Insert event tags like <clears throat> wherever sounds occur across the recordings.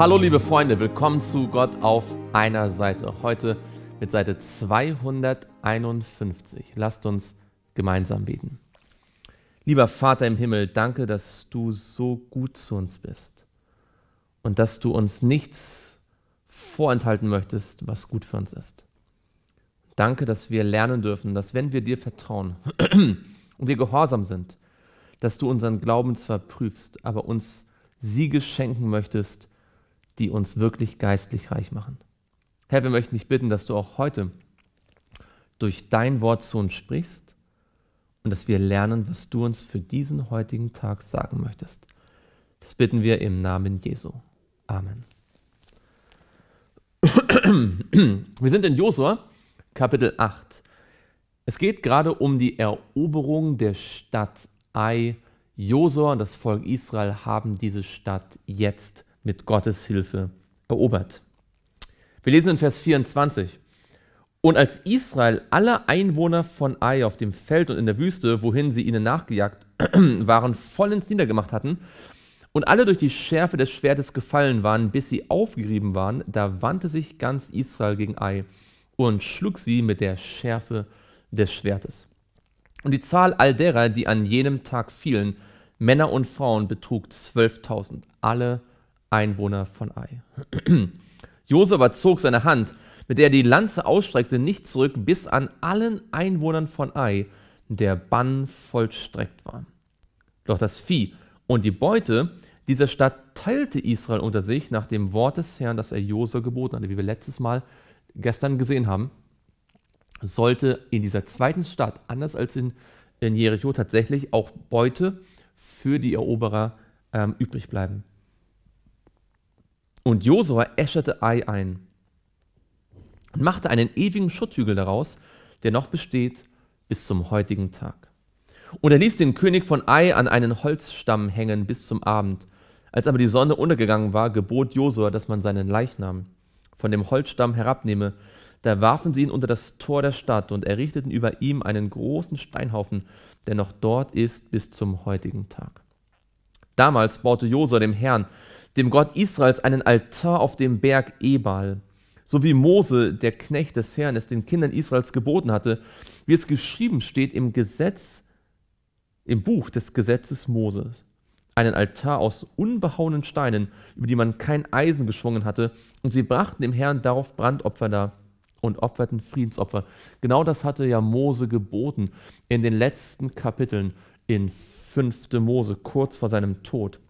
Hallo liebe Freunde, willkommen zu Gott auf einer Seite. Heute mit Seite 251. Lasst uns gemeinsam beten. Lieber Vater im Himmel, danke, dass du so gut zu uns bist und dass du uns nichts vorenthalten möchtest, was gut für uns ist. Danke, dass wir lernen dürfen, dass wenn wir dir vertrauen <clears throat> und dir gehorsam sind, dass du unseren Glauben zwar prüfst, aber uns Siege schenken möchtest, die uns wirklich geistlich reich machen. Herr, wir möchten dich bitten, dass du auch heute durch dein Wort zu uns sprichst und dass wir lernen, was du uns für diesen heutigen Tag sagen möchtest. Das bitten wir im Namen Jesu. Amen. <clears throat> Wir sind in Josua, Kapitel 8. Es geht gerade um die Eroberung der Stadt Ai. Josua und das Volk Israel haben diese Stadt jetzt mit Gottes Hilfe erobert. Wir lesen in Vers 24. Und als Israel alle Einwohner von Ai auf dem Feld und in der Wüste, wohin sie ihnen nachgejagt <clears throat> waren, vollends niedergemacht hatten, und alle durch die Schärfe des Schwertes gefallen waren, bis sie aufgerieben waren, da wandte sich ganz Israel gegen Ai und schlug sie mit der Schärfe des Schwertes. Und die Zahl all derer, die an jenem Tag fielen, Männer und Frauen, betrug 12.000, alle Einwohner von Ai. <clears throat> Josua zog seine Hand, mit der er die Lanze ausstreckte, nicht zurück, bis an allen Einwohnern von Ai der Bann vollstreckt war. Doch das Vieh und die Beute dieser Stadt teilte Israel unter sich nach dem Wort des Herrn, das er Josua geboten hatte, wie wir letztes Mal gestern gesehen haben sollte in dieser zweiten Stadt, anders als in, in Jericho, tatsächlich auch Beute für die Eroberer ähm, übrig bleiben. Und Josua äscherte Ai ein und machte einen ewigen Schutthügel daraus, der noch besteht bis zum heutigen Tag. Und er ließ den König von Ai an einen Holzstamm hängen bis zum Abend. Als aber die Sonne untergegangen war, gebot Josua, dass man seinen Leichnam von dem Holzstamm herabnehme da warfen sie ihn unter das Tor der Stadt und errichteten über ihm einen großen Steinhaufen, der noch dort ist bis zum heutigen Tag. Damals baute Josua dem Herrn, dem Gott Israels, einen Altar auf dem Berg Ebal, so wie Mose, der Knecht des Herrn, es den Kindern Israels geboten hatte, wie es geschrieben steht im Gesetz, im Buch des Gesetzes Moses. Einen Altar aus unbehauenen Steinen, über die man kein Eisen geschwungen hatte, und sie brachten dem Herrn darauf Brandopfer dar und opferten Friedensopfer. Genau das hatte ja Mose geboten in den letzten Kapiteln in 5. Mose, kurz vor seinem Tod.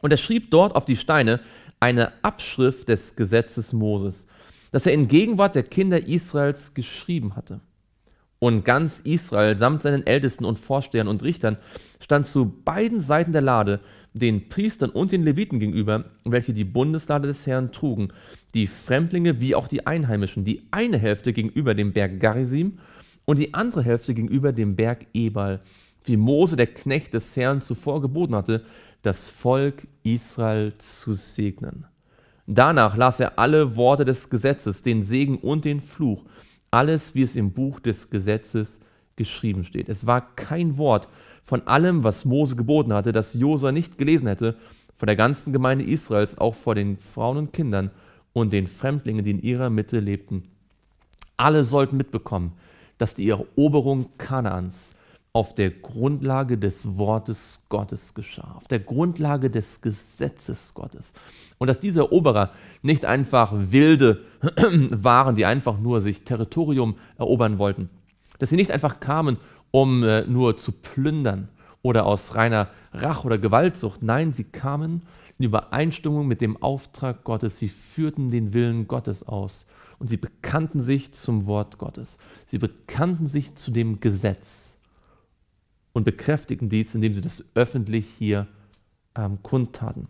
Und er schrieb dort auf die Steine eine Abschrift des Gesetzes Moses, das er in Gegenwart der Kinder Israels geschrieben hatte. Und ganz Israel samt seinen Ältesten und Vorstehern und Richtern stand zu beiden Seiten der Lade, den Priestern und den Leviten gegenüber, welche die Bundeslade des Herrn trugen, die Fremdlinge wie auch die Einheimischen, die eine Hälfte gegenüber dem Berg Garizim und die andere Hälfte gegenüber dem Berg Ebal, wie Mose, der Knecht des Herrn, zuvor geboten hatte, das Volk Israel zu segnen. Danach las er alle Worte des Gesetzes, den Segen und den Fluch, alles, wie es im Buch des Gesetzes geschrieben steht. Es war kein Wort von allem, was Mose geboten hatte, das Josua nicht gelesen hätte, vor der ganzen Gemeinde Israels, auch vor den Frauen und Kindern und den Fremdlingen, die in ihrer Mitte lebten. Alle sollten mitbekommen, dass die Eroberung Kanaans auf der Grundlage des Wortes Gottes geschah, auf der Grundlage des Gesetzes Gottes. Und dass diese Eroberer nicht einfach wilde <clears throat> waren, die einfach nur sich Territorium erobern wollten, dass sie nicht einfach kamen, um äh, nur zu plündern oder aus reiner Rach- oder Gewaltsucht. Nein, sie kamen in Übereinstimmung mit dem Auftrag Gottes. Sie führten den Willen Gottes aus und sie bekannten sich zum Wort Gottes. Sie bekannten sich zu dem Gesetz und bekräftigten dies, indem sie das öffentlich hier ähm, kundtaten.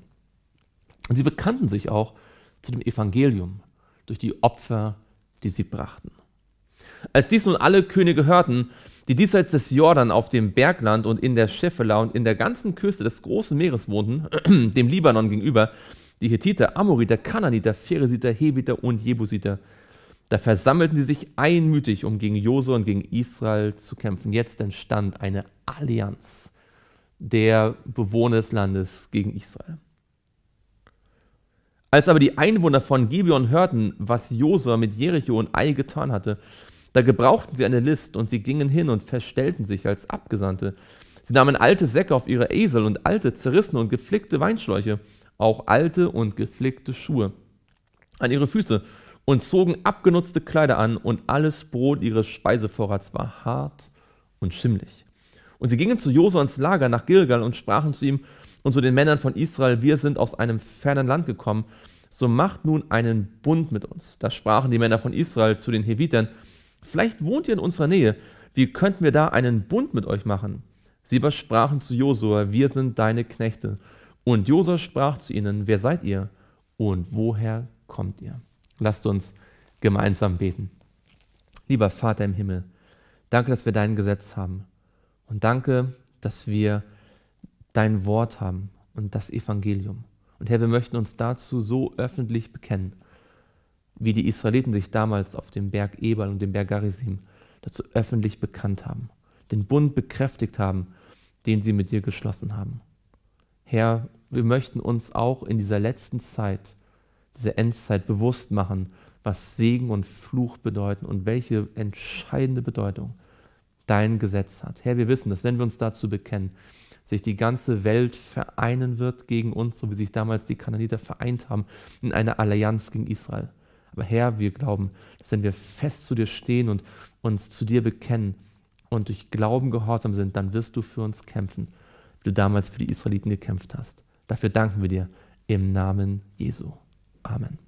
Und sie bekannten sich auch zu dem Evangelium durch die Opfer, die sie brachten. Als dies nun alle Könige hörten, die diesseits des Jordan auf dem Bergland und in der Scheffela und in der ganzen Küste des großen Meeres wohnten, <clears throat> dem Libanon gegenüber, die Hethiter, Amoriter, Kananiter, Pheresiter, Heviter und Jebusiter, da versammelten sie sich einmütig, um gegen Josua und gegen Israel zu kämpfen. Jetzt entstand eine Allianz der Bewohner des Landes gegen Israel. Als aber die Einwohner von Gibeon hörten, was Josua mit Jericho und Ai getan hatte, da gebrauchten sie eine List und sie gingen hin und verstellten sich als Abgesandte. Sie nahmen alte Säcke auf ihre Esel und alte, zerrissene und geflickte Weinschläuche, auch alte und geflickte Schuhe an ihre Füße und zogen abgenutzte Kleider an und alles Brot ihres Speisevorrats war hart und schimmlig. Und sie gingen zu Josua ins Lager nach Gilgal und sprachen zu ihm und zu den Männern von Israel, wir sind aus einem fernen Land gekommen, so macht nun einen Bund mit uns. Da sprachen die Männer von Israel zu den Hevitern, vielleicht wohnt ihr in unserer Nähe, wie könnten wir da einen Bund mit euch machen? Sie aber sprachen zu Josua, wir sind deine Knechte. Und Josua sprach zu ihnen, wer seid ihr und woher kommt ihr? Lasst uns gemeinsam beten. Lieber Vater im Himmel, danke, dass wir dein Gesetz haben. Und danke, dass wir dein Wort haben und das Evangelium. Und Herr, wir möchten uns dazu so öffentlich bekennen, wie die Israeliten sich damals auf dem Berg Ebal und dem Berg Garizim dazu öffentlich bekannt haben, den Bund bekräftigt haben, den sie mit dir geschlossen haben. Herr, wir möchten uns auch in dieser letzten Zeit, dieser Endzeit bewusst machen, was Segen und Fluch bedeuten und welche entscheidende Bedeutung dein Gesetz hat. Herr, wir wissen, dass wenn wir uns dazu bekennen, sich die ganze Welt vereinen wird gegen uns, so wie sich damals die Kananiter vereint haben in einer Allianz gegen Israel. Aber Herr, wir glauben, dass wenn wir fest zu dir stehen und uns zu dir bekennen und durch Glauben gehorsam sind, dann wirst du für uns kämpfen, wie du damals für die Israeliten gekämpft hast. Dafür danken wir dir im Namen Jesu. Amen.